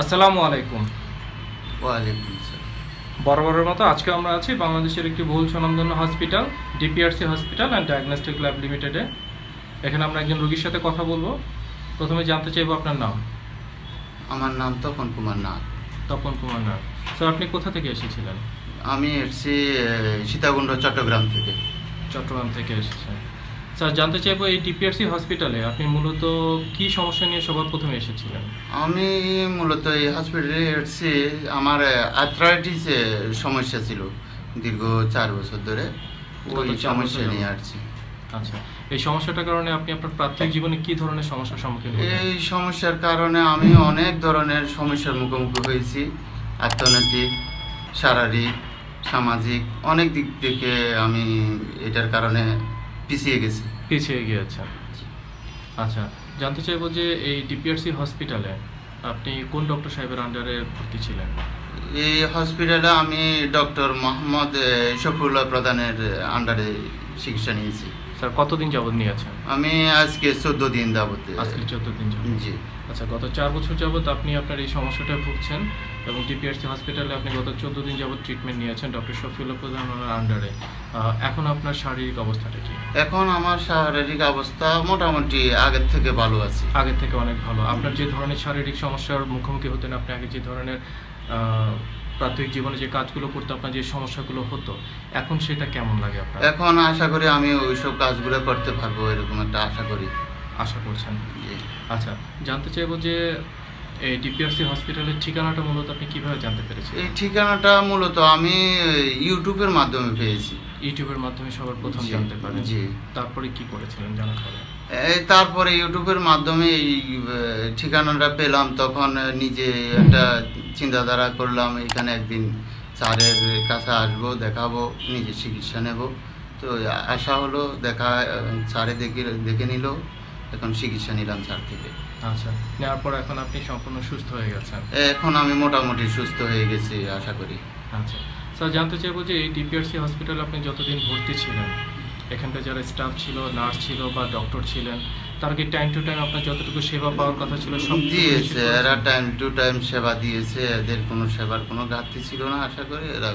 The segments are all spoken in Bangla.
আসসালামু আলাইকুম। ওয়ালাইকুম বরাবরের মতো আজকে আমরা আছি বাংলাদেশের একটি বহুল স্বনামধন্য hospital DPRC hospital and diagnostic lab লিমিটেডে এখানে আমরা একজন রোগীর সাথে কথা বলব। প্রথমে জানতে চাইব আপনার নাম। আমার নাম তপন কুমার নাথ। তপন কুমার নাথ। স্যার আপনি কোথা থেকে এসেছিলেন? আমি এসেছি সীতাকুণ্ড চট্টগ্রাম থেকে। চট্টগ্রাম থেকে এসেছেন। স্যার জানতে চাইব এই ডিপিআরসি হসপিটালে আপনি মূলত কি সমস্যা নিয়ে সবার প্রথমে এসেছিলেন? আমি মূলত এই হসপিটালে এসেছি। আমার আর্থ্রাইটিস সমস্যা ছিল দীর্ঘ চার বছর ধরে। ওই সমস্যা নিয়ে আসছি। আচ্ছা এই সমস্যাটার কারণে আপনি আপনার প্রাথমিক জীবনে কি ধরনের সমস্যার সম্মুখীন এই সমস্যার কারণে আমি অনেক ধরনের সমস্যার মুখোমুখি হয়েছি। অর্থনৈতিক শারীরিক সামাজিক অনেক দিক থেকে আমি এটার কারণে পিছিয়ে গেছি। পিছিয়ে গিয়ে আচ্ছা জানতে চাইব যে এই ডিপিআরসি হসপিটালে আপনি কোন ডক্টর সাহেবের আন্ডারে ভর্তি ছিলেন? এই হসপিটালে আমি ডক্টর মোহাম্মদ শফুল্লাহ শফিউল্লাহ প্রধানের আন্ডারে চিকিৎসা নিয়েছি। স্যার কতদিন যাবত নিয়েছেন আমি আজকে চোদ্দ দিন যাবত আজকে চোদ্দ দিন যাবত জি। আচ্ছা গত চার বছর যাবত আপনি আপনার এই সমস্যাটা ভুগছেন এবং ডিপিআরসি হসপিটালে আপনি গত চোদ্দ দিন যাবত ট্রিটমেন্ট নিয়েছেন ডক্টর শফিউল্লাহ প্রধানের আন্ডারে এখন আপনার শারীরিক অবস্থাটা কি? এখন আমার শারীরিক অবস্থা মোটামুটি আগের থেকে ভালো আছে। আগের থেকে অনেক ভালো। আপনার যে ধরনের শারীরিক সমস্যার মুখোমুখি হতেন আপনি আগে যে ধরনের প্রাথমিক জীবনে যে কাজগুলো করতে আপনার যে সমস্যাগুলো হতো এখন সেটা কেমন লাগে আপনার? এখন আশা করি আমি ওইসব কাজগুলো করতে পারব এরকম একটা আশা করি। আশা করছেন? আচ্ছা জানতে চাইব যে এই ডিপিআরসি হসপিটালের ঠিকানাটা মূলত আপনি কীভাবে জানতে পেরেছেন? এই ঠিকানাটা মূলত আমি ইউটিউবের মাধ্যমে পেয়েছি। ইউটিউবের মাধ্যমে সবার প্রথম জানতে পারেন। জি। তারপরে কি করেছিলেন জানা খবর এই তারপরে ইউটিউবের মাধ্যমে এই ঠিকানাটা পেলাম তখন নিজে একটা চিন্তাধারা করলাম এখানে একদিন স্যারের কাছে আসব দেখাবো নিজে চিকিৎসা নেব। তো আশা হলো দেখা স্যারে দেখে দেখে নিল এখন চিকিৎসা নিলাম স্যার থেকে। আচ্ছা নেওয়ার পর এখন আপনি সম্পূর্ণ সুস্থ হয়ে গেছেন? এখন আমি মোটামুটি সুস্থ হয়ে গেছি আশা করি। আচ্ছা স্যার জানতে চাইব যে এই ডিপিআরসি হসপিটালে আপনি যতদিন ভর্তি ছিলেন এখানকার যারা স্টাফ ছিল নার্স ছিল বা ডক্টর ছিলেন তারা কি টাইম টু টাইম আপনার যতটুকু সেবা পাওয়ার কথা ছিল সব দিয়েছে এরা টাইম টু টাইম সেবা দিয়েছে এদের কোনো সেবার কোনো ঘাটতি ছিল না আশা করি এরা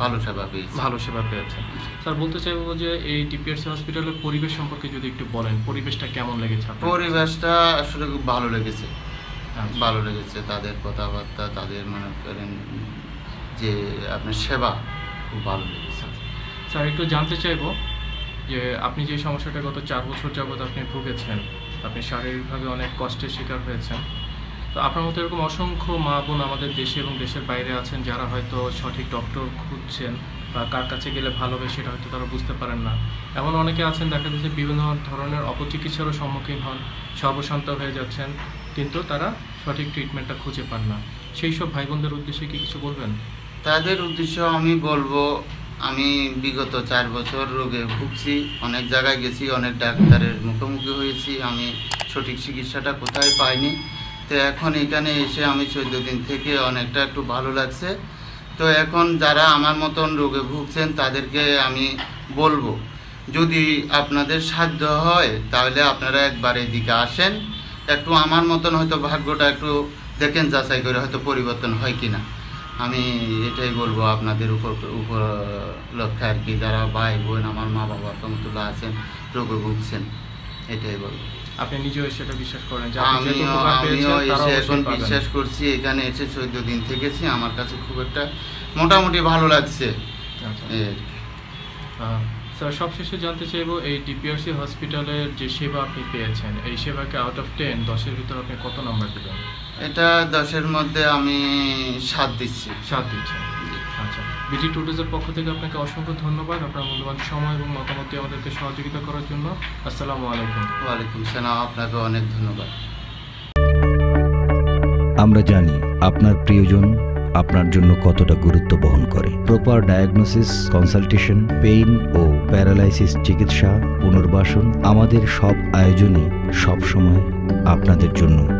ভালো সেবা পেয়েছে। ভালো সেবা পেয়েছেন স্যার বলতে চাইব যে এই ডিপিআরসি হসপিটালের পরিবেশ সম্পর্কে যদি একটু বলেন পরিবেশটা কেমন লেগেছে আপনার? পরিবেশটা আসলে খুব ভালো লেগেছে। আচ্ছা। ভালো লেগেছে তাদের কথাবার্তা তাদের মনে করেন যে আপনার সেবা খুব ভালো লেগেছে। স্যার একটু জানতে চাইব যে আপনি যে সমস্যাটা গত চার বছর যাবৎ আপনি ভুগেছেন, আপনি শারীরিকভাবে অনেক কষ্টের শিকার হয়েছেন, তো আপনার মতো এরকম অসংখ্য মা বোন আমাদের দেশে এবং দেশের বাইরে আছেন যারা হয়তো সঠিক ডক্টর খুঁজছেন বা কার কাছে গেলে ভালো হবে সেটা হয়তো তারা বুঝতে পারেন না। এমন অনেকে আছেন, দেখা যাচ্ছে বিভিন্ন ধরনের অপচিকিৎসারও সম্মুখীন হন সর্বশান্ত হয়ে যাচ্ছেন, কিন্তু তারা সঠিক ট্রিটমেন্টটা খুঁজে পান না। সেই সব ভাই বোনদের উদ্দেশ্যে কি কিছু বলবেন? তাদের উদ্দেশ্য আমি বলব আমি বিগত চার বছর রোগে ভুগছি, অনেক জায়গায় গেছি, অনেক ডাক্তারের মুখোমুখি হয়েছি, আমি সঠিক চিকিৎসাটা কোথায় পাইনি। তো এখন এখানে এসে আমি চোদ্দ দিন থেকে অনেকটা একটু ভালো লাগছে। তো এখন যারা আমার মতন রোগে ভুগছেন, তাদেরকে আমি বলব, যদি আপনাদের সাধ্য হয়, তাহলে আপনারা একবার এদিকে আসেন। একটু আমার মতন হয়তো ভাগ্যটা একটু দেখেন, যাচাই করে হয়তো পরিবর্তন হয় কিনা। আমি এটাই বলব আপনাদের উপর উপর লক্ষ্যে আর কি যারা ভাই বোন আমার মা বাবা সমতুল্য আছেন রোগে ভুগছেন এটাই বলব। আপনি নিজেও সেটা বিশ্বাস করেন আমিও আমিও এসে এখন বিশ্বাস করছি এখানে এসে চোদ্দ দিন থেকেছি আমার কাছে খুব একটা মোটামুটি ভালো লাগছে। আচ্ছা। স্যার সবশেষে জানতে চাইব এই ডিপিআরসি হসপিটালের যে সেবা আপনি পেয়েছেন এই সেবাকে আউট অফ টেন দশের ভিতর আপনি কত নাম্বার দেবেন এটা দশের মধ্যে আমি সাত দিচ্ছি। সাত দিচ্ছি। আচ্ছা। বিজি টুডেজের পক্ষ থেকে আপনাকে অসংখ্য ধন্যবাদ আপনার মূল্যবান সময় এবং মতামত দিয়ে আমাদেরকে সহযোগিতা করার জন্য। আসসালামু আলাইকুম। ওয়ালাইকুম সালাম আপনাকে অনেক ধন্যবাদ। আমরা জানি আপনার প্রিয়জন আপনার জন্য কতটা গুরুত্ব বহন করে। প্রপার ডায়াগনোসিস কনসালটেশন পেইন ও প্যারালাইসিস চিকিৎসা পুনর্বাসন আমাদের সব আয়োজনই সবসময় আপনাদের জন্য